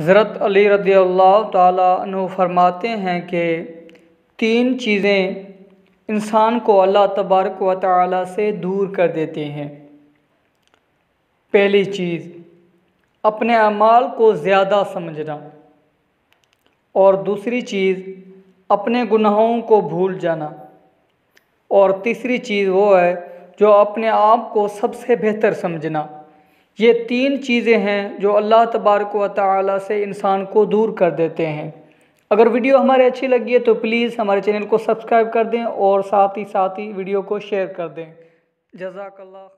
हज़रत अली रदी अल्लाह तु फरमाते हैं कि तीन चीज़ें इंसान को अल्लाह तबारक व ताली से दूर कर देते हैं। पहली चीज़, अपने अमाल को ज़्यादा समझना। और दूसरी चीज़, अपने गुनाहों को भूल जाना। और तीसरी चीज़ वो है, जो अपने आप को सबसे बेहतर समझना। ये तीन चीज़ें हैं जो अल्लाह तबारक व ताली से इंसान को दूर कर देते हैं। अगर वीडियो हमारी अच्छी लगी है तो प्लीज़ हमारे चैनल को सब्सक्राइब कर दें और साथ ही साथ ही वीडियो को शेयर कर दें। जजाकल्ला